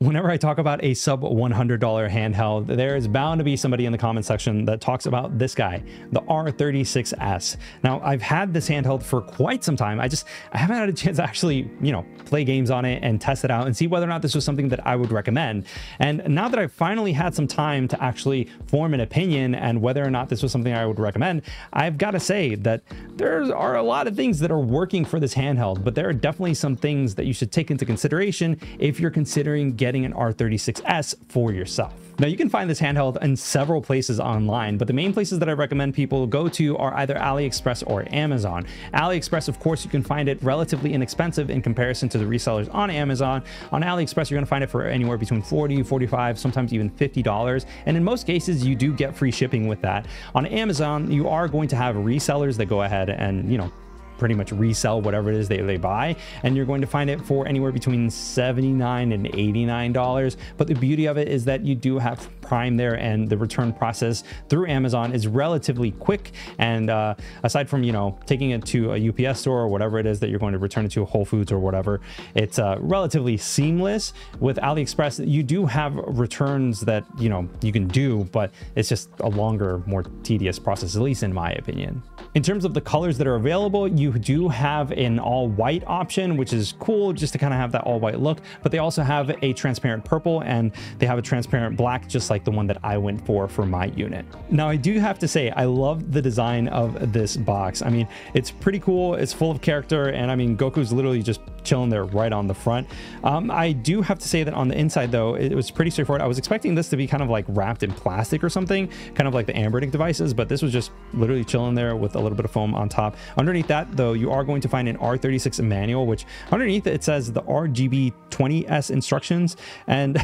Whenever I talk about a sub $100 handheld, there is bound to be somebody in the comment section that talks about this guy, the R36S. Now, I've had this handheld for quite some time. I just I haven't had a chance to actually, you know, play games on it and test it out and see whether or not this was something that I would recommend. And now that I've finally had some time to actually form an opinion and whether or not this was something I would recommend, I've got to say that there are a lot of things that are working for this handheld, but there are definitely some things that you should take into consideration if you're considering getting getting an R36S for yourself. Now you can find this handheld in several places online, but the main places that I recommend people go to are either AliExpress or Amazon. AliExpress, of course, you can find it relatively inexpensive in comparison to the resellers on Amazon. On AliExpress, you're gonna find it for anywhere between 40, 45, sometimes even $50. And in most cases, you do get free shipping with that. On Amazon, you are going to have resellers that go ahead and, you know, pretty much resell whatever it is they, they buy and you're going to find it for anywhere between 79 and 89 dollars. But the beauty of it is that you do have prime there and the return process through amazon is relatively quick. And uh, aside from you know taking it to a ups store or whatever it is that you're going to return it to whole foods or whatever it's uh, relatively seamless. With aliexpress you do have returns that you know you can do but it's just a longer more tedious process at least in my opinion. In terms of the colors that are available you you do have an all white option, which is cool just to kind of have that all white look, but they also have a transparent purple and they have a transparent black, just like the one that I went for for my unit. Now, I do have to say, I love the design of this box. I mean, it's pretty cool. It's full of character. And I mean, Goku's literally just chilling there right on the front. Um, I do have to say that on the inside though, it was pretty straightforward. I was expecting this to be kind of like wrapped in plastic or something, kind of like the Anbernic devices, but this was just literally chilling there with a little bit of foam on top. Underneath that though, you are going to find an R36 manual, which underneath it says the RGB20S instructions. And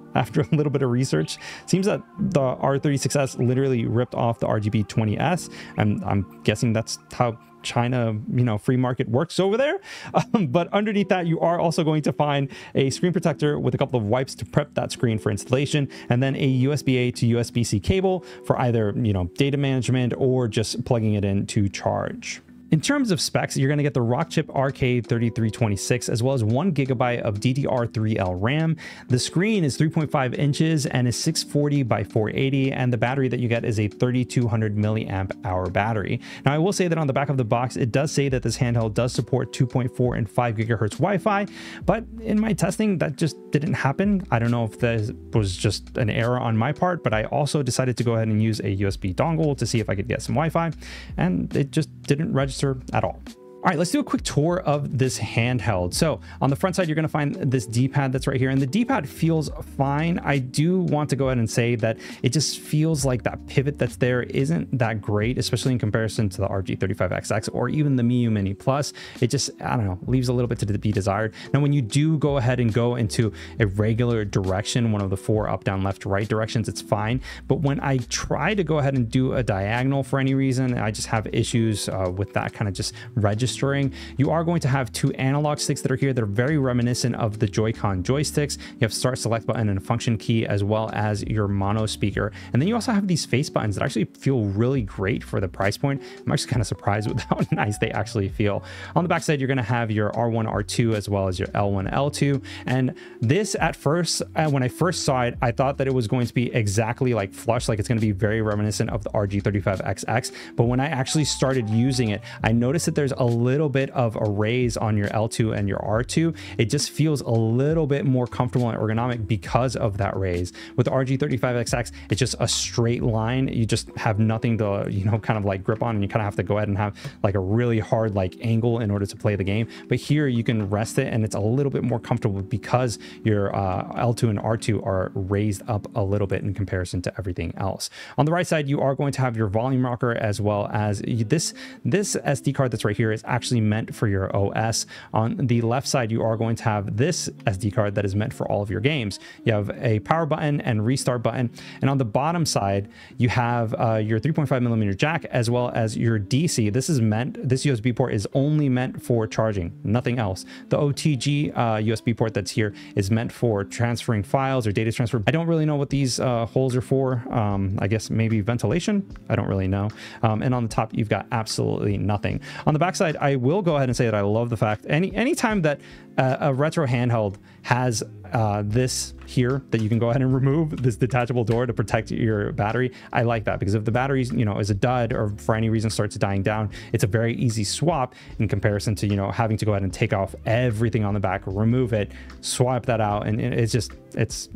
after a little bit of research, seems that the R36S literally ripped off the RGB20S. And I'm guessing that's how China, you know, free market works over there. Um, but underneath that, you are also going to find a screen protector with a couple of wipes to prep that screen for installation, and then a USB-A to USB-C cable for either, you know, data management or just plugging it in to charge. In terms of specs, you're going to get the Rockchip RK3326 as well as one gigabyte of DDR3L RAM. The screen is 3.5 inches and is 640 by 480, and the battery that you get is a 3200 milliamp hour battery. Now, I will say that on the back of the box, it does say that this handheld does support 2.4 and 5 gigahertz Wi-Fi, but in my testing, that just didn't happen. I don't know if that was just an error on my part, but I also decided to go ahead and use a USB dongle to see if I could get some Wi-Fi, and it just didn't register at all. All right, let's do a quick tour of this handheld. So on the front side, you're gonna find this D-pad that's right here and the D-pad feels fine. I do want to go ahead and say that it just feels like that pivot that's there isn't that great, especially in comparison to the RG35XX or even the Miyoo Mini Plus. It just, I don't know, leaves a little bit to be desired. Now, when you do go ahead and go into a regular direction, one of the four up, down, left, right directions, it's fine. But when I try to go ahead and do a diagonal for any reason, I just have issues uh, with that kind of just register registering. You are going to have two analog sticks that are here that are very reminiscent of the Joy-Con joysticks. You have start select button and function key as well as your mono speaker. And then you also have these face buttons that actually feel really great for the price point. I'm actually kind of surprised with how nice they actually feel. On the back side, you're going to have your R1, R2, as well as your L1, L2. And this at first, uh, when I first saw it, I thought that it was going to be exactly like flush, like it's going to be very reminiscent of the RG35XX. But when I actually started using it, I noticed that there's a little bit of a raise on your L2 and your R2, it just feels a little bit more comfortable and ergonomic because of that raise. With the RG35XX, it's just a straight line. You just have nothing to, you know, kind of like grip on and you kind of have to go ahead and have like a really hard like angle in order to play the game. But here you can rest it and it's a little bit more comfortable because your uh, L2 and R2 are raised up a little bit in comparison to everything else. On the right side, you are going to have your volume rocker as well as this, this SD card that's right here is actually meant for your OS. On the left side, you are going to have this SD card that is meant for all of your games. You have a power button and restart button. And on the bottom side, you have uh, your 3.5 millimeter jack as well as your DC. This is meant, this USB port is only meant for charging, nothing else. The OTG uh, USB port that's here is meant for transferring files or data transfer. I don't really know what these uh, holes are for. Um, I guess maybe ventilation. I don't really know. Um, and on the top, you've got absolutely nothing. On the backside, I will go ahead and say that I love the fact any anytime that uh, a retro handheld has uh, this here that you can go ahead and remove this detachable door to protect your battery. I like that because if the battery, you know, is a dud or for any reason starts dying down, it's a very easy swap in comparison to, you know, having to go ahead and take off everything on the back, remove it, swap that out. And it's just, it's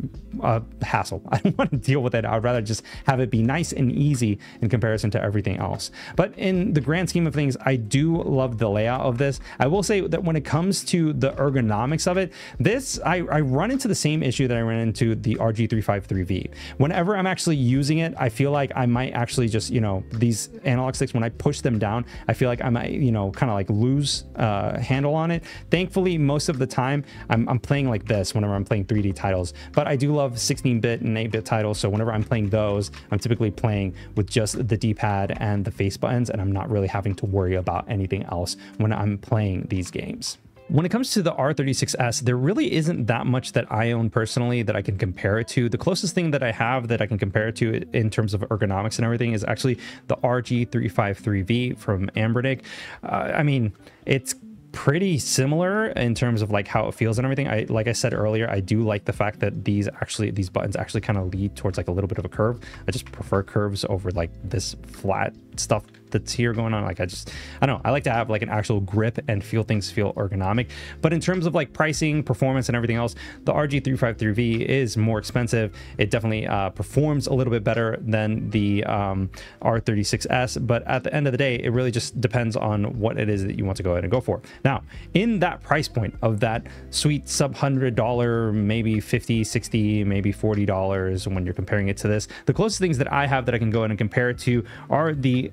a hassle. I don't want to deal with it. I'd rather just have it be nice and easy in comparison to everything else. But in the grand scheme of things, I do love the layout of this. I will say that when it comes to the ergonomics of it, this, I, I run into the same issue that I ran into the RG353V. Whenever I'm actually using it, I feel like I might actually just, you know, these analog sticks, when I push them down, I feel like I might, you know, kind of like lose uh, handle on it. Thankfully, most of the time, I'm, I'm playing like this whenever I'm playing 3D titles, but I do love 16-bit and 8-bit titles. So whenever I'm playing those, I'm typically playing with just the D-pad and the face buttons, and I'm not really having to worry about anything else when I'm playing these games. When it comes to the R36S, there really isn't that much that I own personally that I can compare it to. The closest thing that I have that I can compare it to in terms of ergonomics and everything is actually the RG353V from Anbernic. Uh, I mean, it's pretty similar in terms of like how it feels and everything. I like I said earlier, I do like the fact that these actually these buttons actually kind of lead towards like a little bit of a curve. I just prefer curves over like this flat stuff that's here going on. Like I just, I don't know. I like to have like an actual grip and feel things feel ergonomic. But in terms of like pricing, performance, and everything else, the RG353V is more expensive. It definitely uh, performs a little bit better than the um, R36S. But at the end of the day, it really just depends on what it is that you want to go ahead and go for. Now, in that price point of that sweet sub hundred dollar, maybe 50, 60, maybe $40 when you're comparing it to this, the closest things that I have that I can go in and compare it to are the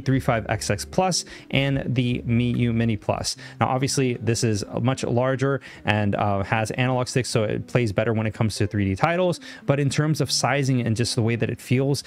RG35XX Plus and the Miyoo Mini Plus. Now, obviously, this is much larger and uh, has analog sticks, so it plays better when it comes to 3D titles. But in terms of sizing and just the way that it feels,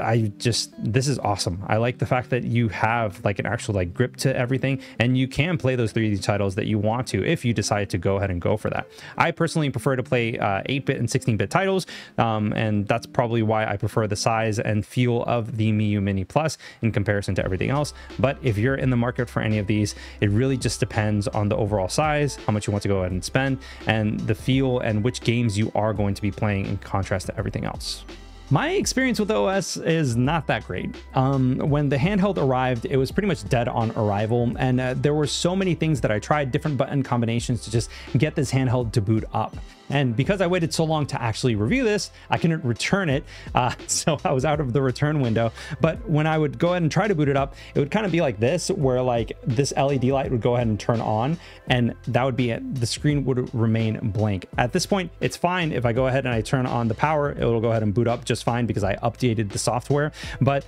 I just, this is awesome. I like the fact that you have like an actual like grip to everything and you can play those 3D titles that you want to if you decide to go ahead and go for that. I personally prefer to play 8-bit uh, and 16-bit titles, um, and that's probably why I prefer the size and feel of the Miyoo Mini Plus in comparison to everything else. But if you're in the market for any of these, it really just depends on the overall size, how much you want to go ahead and spend, and the feel and which games you are going to be playing in contrast to everything else. My experience with OS is not that great. Um, when the handheld arrived, it was pretty much dead on arrival, and uh, there were so many things that I tried, different button combinations to just get this handheld to boot up. And because I waited so long to actually review this, I couldn't return it. Uh, so I was out of the return window. But when I would go ahead and try to boot it up, it would kind of be like this, where like this LED light would go ahead and turn on and that would be it. The screen would remain blank. At this point, it's fine. If I go ahead and I turn on the power, it'll go ahead and boot up just fine because I updated the software. But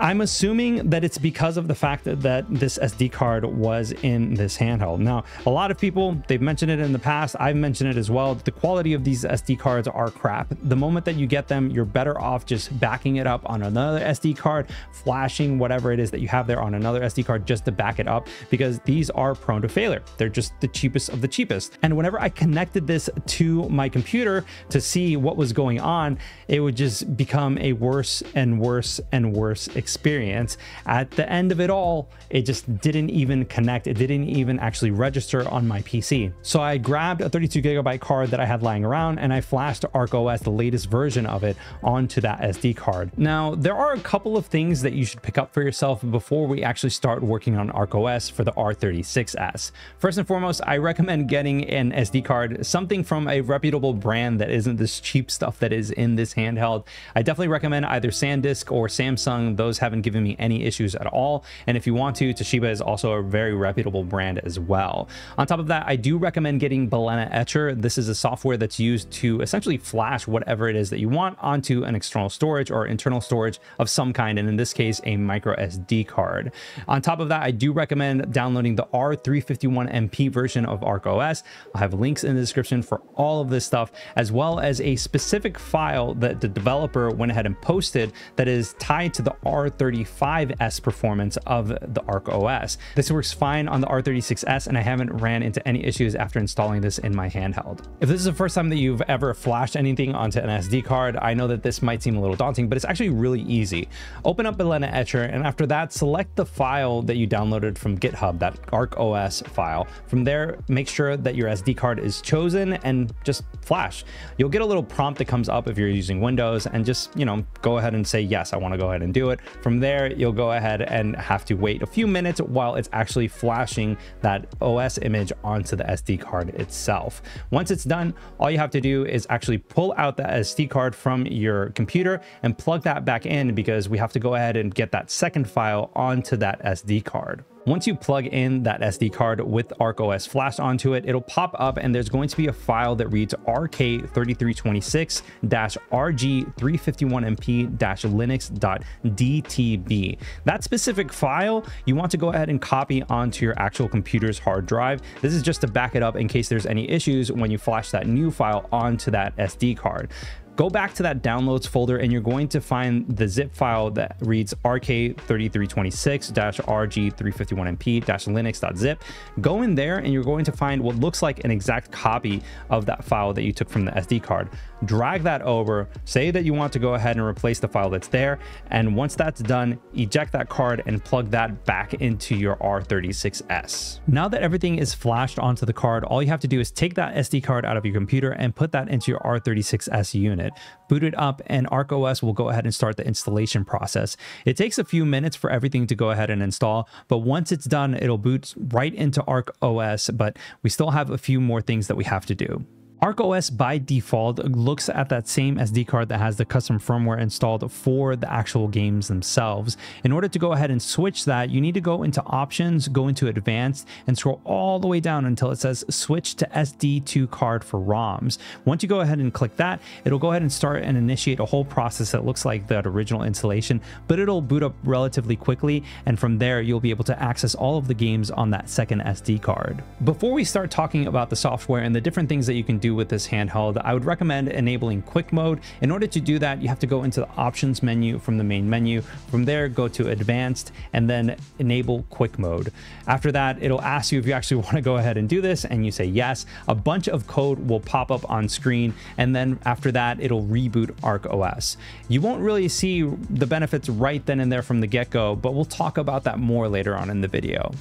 I'm assuming that it's because of the fact that, that, this SD card was in this handheld. Now, a lot of people, they've mentioned it in the past, I've mentioned it as well, the quality of these SD cards are crap. The moment that you get them, you're better off just backing it up on another SD card, flashing whatever it is that you have there on another SD card just to back it up because these are prone to failure. They're just the cheapest of the cheapest. And whenever I connected this to my computer to see what was going on, it would just become a worse and worse and worse experience experience. At the end of it all, it just didn't even connect. It didn't even actually register on my PC. So I grabbed a 32 gigabyte card that I had lying around and I flashed ArkOS, the latest version of it, onto that SD card. Now, there are a couple of things that you should pick up for yourself before we actually start working on ArkOS for the R36S. First and foremost, I recommend getting an SD card, something from a reputable brand that isn't this cheap stuff that is in this handheld. I definitely recommend either SanDisk or Samsung. Those haven't given me any issues at all. And if you want to, Toshiba is also a very reputable brand as well. On top of that, I do recommend getting Balena Etcher. This is a software that's used to essentially flash whatever it is that you want onto an external storage or internal storage of some kind, and in this case, a micro SD card. On top of that, I do recommend downloading the R351MP version of ArkOS. I'll have links in the description for all of this stuff, as well as a specific file that the developer went ahead and posted that is tied to the R R35S performance of the ArkOS. This works fine on the R36S and I haven't ran into any issues after installing this in my handheld. If this is the first time that you've ever flashed anything onto an SD card, I know that this might seem a little daunting, but it's actually really easy. Open up Balena Etcher and after that, select the file that you downloaded from GitHub, that ArkOS file. From there, make sure that your SD card is chosen and just flash. You'll get a little prompt that comes up if you're using Windows and just, you know, go ahead and say, yes, I want to go ahead and do it. From there, you'll go ahead and have to wait a few minutes while it's actually flashing that OS image onto the SD card itself. Once it's done, all you have to do is actually pull out the SD card from your computer and plug that back in because we have to go ahead and get that second file onto that SD card. Once you plug in that SD card with ArkOS flash onto it, it'll pop up and there's going to be a file that reads RK3326-RG351MP-linux.dtb. That specific file, you want to go ahead and copy onto your actual computer's hard drive. This is just to back it up in case there's any issues when you flash that new file onto that SD card go back to that downloads folder and you're going to find the zip file that reads rk3326-rg351mp-linux.zip. Go in there and you're going to find what looks like an exact copy of that file that you took from the SD card. Drag that over, say that you want to go ahead and replace the file that's there. And once that's done, eject that card and plug that back into your R36S. Now that everything is flashed onto the card, all you have to do is take that SD card out of your computer and put that into your R36S unit it, boot it up, and ArkOS will go ahead and start the installation process. It takes a few minutes for everything to go ahead and install, but once it's done, it'll boot right into ArkOS, but we still have a few more things that we have to do. ArkOS by default looks at that same SD card that has the custom firmware installed for the actual games themselves. In order to go ahead and switch that, you need to go into options, go into advanced, and scroll all the way down until it says switch to SD2 card for ROMs. Once you go ahead and click that, it'll go ahead and start and initiate a whole process that looks like that original installation, but it'll boot up relatively quickly, and from there you'll be able to access all of the games on that second SD card. Before we start talking about the software and the different things that you can do do with this handheld, I would recommend enabling quick mode. In order to do that, you have to go into the options menu from the main menu. From there, go to advanced and then enable quick mode. After that, it'll ask you if you actually want to go ahead and do this and you say yes. A bunch of code will pop up on screen and then after that, it'll reboot ArkOS. You won't really see the benefits right then and there from the get-go, but we'll talk about that more later on in the video.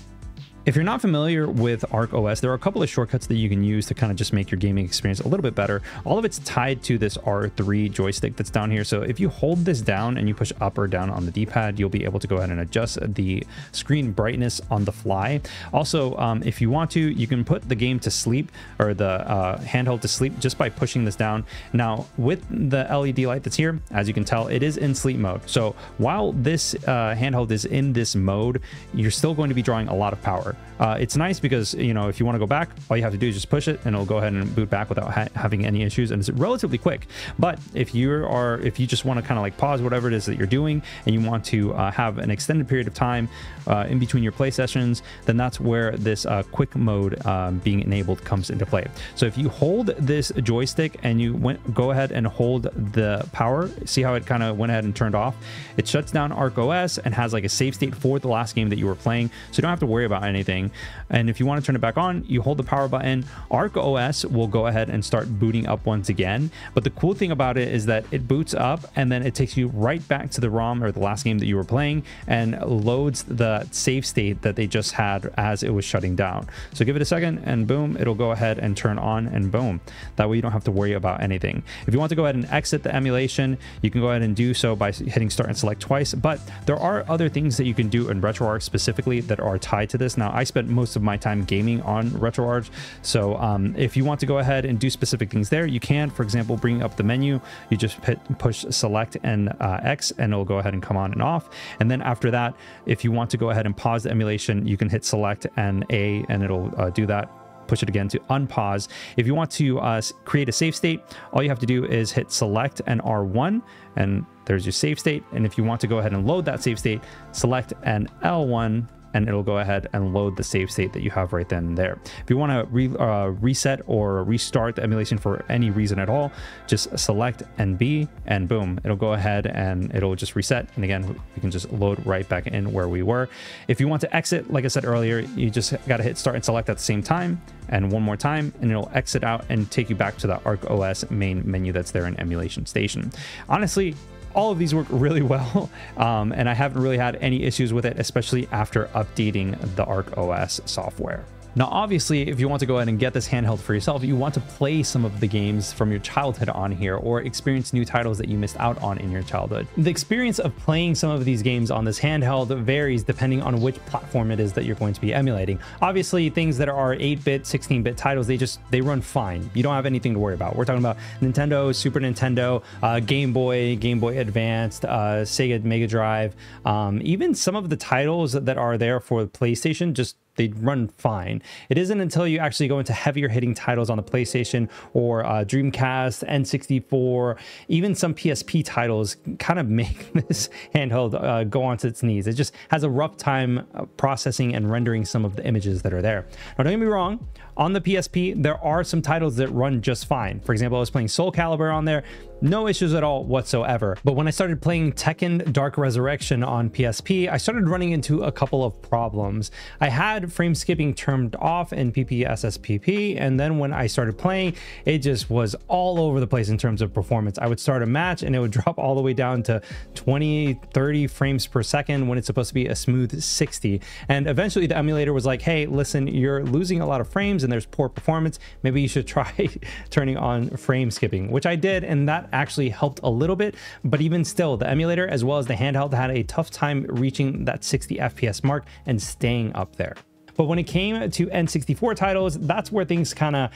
If you're not familiar with ArkOS, there are a couple of shortcuts that you can use to kind of just make your gaming experience a little bit better. All of it's tied to this R3 joystick that's down here. So if you hold this down and you push up or down on the D-pad, you'll be able to go ahead and adjust the screen brightness on the fly. Also, um, if you want to, you can put the game to sleep or the uh, handheld to sleep just by pushing this down. Now, with the LED light that's here, as you can tell, it is in sleep mode. So while this uh, handheld is in this mode, you're still going to be drawing a lot of power. Uh, it's nice because, you know, if you want to go back, all you have to do is just push it and it'll go ahead and boot back without ha having any issues. And it's relatively quick. But if you are, if you just want to kind of like pause whatever it is that you're doing and you want to uh, have an extended period of time uh, in between your play sessions, then that's where this uh, quick mode um, being enabled comes into play. So if you hold this joystick and you went, go ahead and hold the power, see how it kind of went ahead and turned off. It shuts down ArkOS and has like a save state for the last game that you were playing. So you don't have to worry about anything And if you want to turn it back on, you hold the power button. ArkOS will go ahead and start booting up once again. But the cool thing about it is that it boots up and then it takes you right back to the ROM or the last game that you were playing and loads the save state that they just had as it was shutting down. So give it a second and boom, it'll go ahead and turn on and boom. That way you don't have to worry about anything. If you want to go ahead and exit the emulation, you can go ahead and do so by hitting start and select twice. But there are other things that you can do in RetroArch specifically that are tied to this. Now, I spent most of my time gaming on RetroArch. So um, if you want to go ahead and do specific things there, you can. For example, bring up the menu, you just hit, push select and uh, X and it'll go ahead and come on and off. And then after that, if you want to go ahead and pause the emulation, you can hit select and A and it'll uh, do that push it again to unpause. If you want to uh, create a save state, all you have to do is hit select and R1 and there's your save state. And if you want to go ahead and load that save state, select and L1 and it'll go ahead and load the save state that you have right then and there. If you want to re uh, reset or restart the emulation for any reason at all, just select NB and boom, it'll go ahead and it'll just reset. And again, we can just load right back in where we were. If you want to exit, like I said earlier, you just got to hit start and select at the same time and one more time and it'll exit out and take you back to the ArkOS main menu that's there in emulation station. Honestly, all of these work really well um, and I haven't really had any issues with it, especially after updating the ArkOS software. Now, obviously, if you want to go ahead and get this handheld for yourself, you want to play some of the games from your childhood on here or experience new titles that you missed out on in your childhood. The experience of playing some of these games on this handheld varies depending on which platform it is that you're going to be emulating. Obviously, things that are 8-bit, 16-bit titles, they just, they run fine. You don't have anything to worry about. We're talking about Nintendo, Super Nintendo, uh, Game Boy, Game Boy Advanced, uh, Sega Mega Drive, um, even some of the titles that are there for PlayStation just they run fine. It isn't until you actually go into heavier hitting titles on the PlayStation or uh, Dreamcast, N64, even some PSP titles kind of make this handheld uh, go onto its knees. It just has a rough time uh, processing and rendering some of the images that are there. Now, don't get me wrong, on the PSP, there are some titles that run just fine. For example, I was playing Soul Calibur on there, no issues at all whatsoever. But when I started playing Tekken Dark Resurrection on PSP, I started running into a couple of problems. I had frame skipping turned off in PPSSPP, and then when I started playing, it just was all over the place in terms of performance. I would start a match and it would drop all the way down to 20, 30 frames per second when it's supposed to be a smooth 60. And eventually the emulator was like, hey, listen, you're losing a lot of frames and there's poor performance. Maybe you should try turning on frame skipping, which I did, and that actually helped a little bit. But even still, the emulator as well as the handheld had a tough time reaching that 60 FPS mark and staying up there. But when it came to N64 titles, that's where things kind of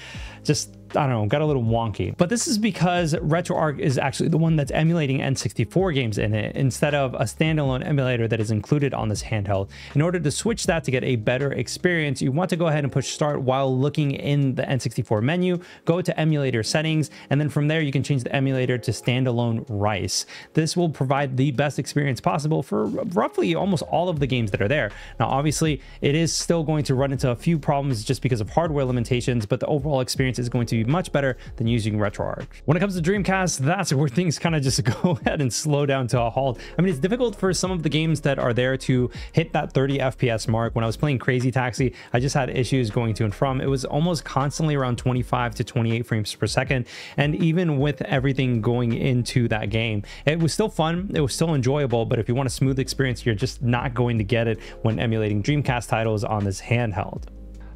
just I don't know, got a little wonky. But this is because RetroArch is actually the one that's emulating N64 games in it instead of a standalone emulator that is included on this handheld. In order to switch that to get a better experience, you want to go ahead and push start while looking in the N64 menu, go to emulator settings, and then from there you can change the emulator to standalone Rice. This will provide the best experience possible for roughly almost all of the games that are there. Now, obviously, it is still going to run into a few problems just because of hardware limitations, but the overall experience is going to much better than using RetroArch. When it comes to Dreamcast, that's where things kind of just go ahead and slow down to a halt. I mean, it's difficult for some of the games that are there to hit that 30 FPS mark. When I was playing Crazy Taxi, I just had issues going to and from. It was almost constantly around 25 to 28 frames per second. And even with everything going into that game, it was still fun. It was still enjoyable. But if you want a smooth experience, you're just not going to get it when emulating Dreamcast titles on this handheld.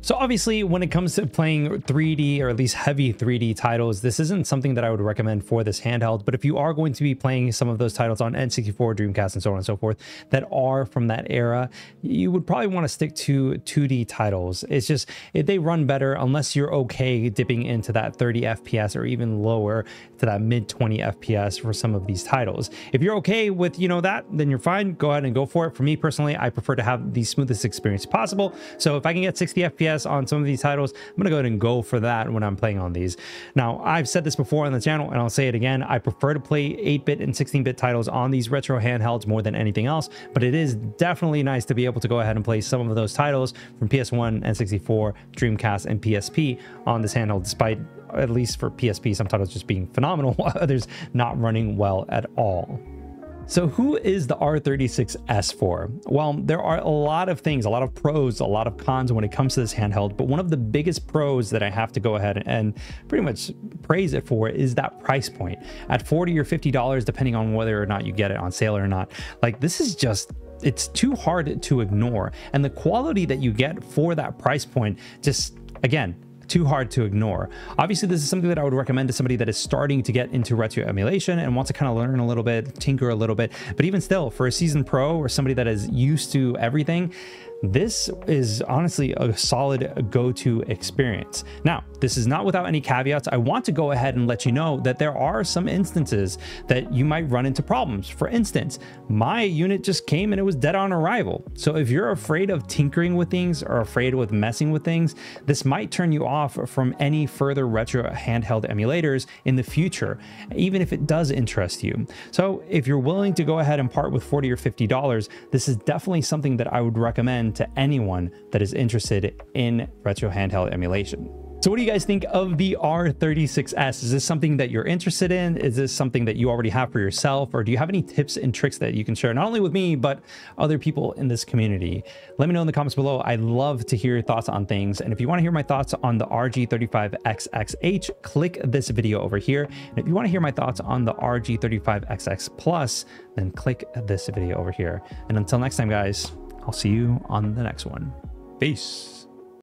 So obviously when it comes to playing 3D or at least heavy 3D titles, this isn't something that I would recommend for this handheld. But if you are going to be playing some of those titles on N64, Dreamcast, and so on and so forth that are from that era, you would probably want to stick to 2D titles. It's just, they run better unless you're okay dipping into that 30 FPS or even lower to that mid 20 FPS for some of these titles. If you're okay with, you know, that, then you're fine. Go ahead and go for it. For me personally, I prefer to have the smoothest experience possible. So if I can get 60 FPS, on some of these titles, I'm going to go ahead and go for that when I'm playing on these. Now, I've said this before on the channel, and I'll say it again. I prefer to play 8-bit and 16-bit titles on these retro handhelds more than anything else, but it is definitely nice to be able to go ahead and play some of those titles from PS1, N64, Dreamcast, and PSP on this handheld, despite at least for PSP, some titles just being phenomenal, while others not running well at all. So who is the R36S for? Well, there are a lot of things, a lot of pros, a lot of cons when it comes to this handheld, but one of the biggest pros that I have to go ahead and pretty much praise it for is that price point. At 40 or $50, depending on whether or not you get it on sale or not. Like this is just it's too hard to ignore. And the quality that you get for that price point just again too hard to ignore. Obviously, this is something that I would recommend to somebody that is starting to get into retro emulation and wants to kind of learn a little bit, tinker a little bit. But even still, for a seasoned pro or somebody that is used to everything, this is honestly a solid go-to experience. Now, this is not without any caveats. I want to go ahead and let you know that there are some instances that you might run into problems. For instance, my unit just came and it was dead on arrival. So if you're afraid of tinkering with things or afraid with messing with things, this might turn you off from any further retro handheld emulators in the future, even if it does interest you. So if you're willing to go ahead and part with 40 or $50, this is definitely something that I would recommend recommend to anyone that is interested in retro handheld emulation. So what do you guys think of the R36S? Is this something that you're interested in? Is this something that you already have for yourself? Or do you have any tips and tricks that you can share, not only with me, but other people in this community? Let me know in the comments below. I'd love to hear your thoughts on things. And if you want to hear my thoughts on the RG35XXH, click this video over here. And if you want to hear my thoughts on the RG35XX Plus, then click this video over here. And until next time, guys, I'll see you on the next one. Peace.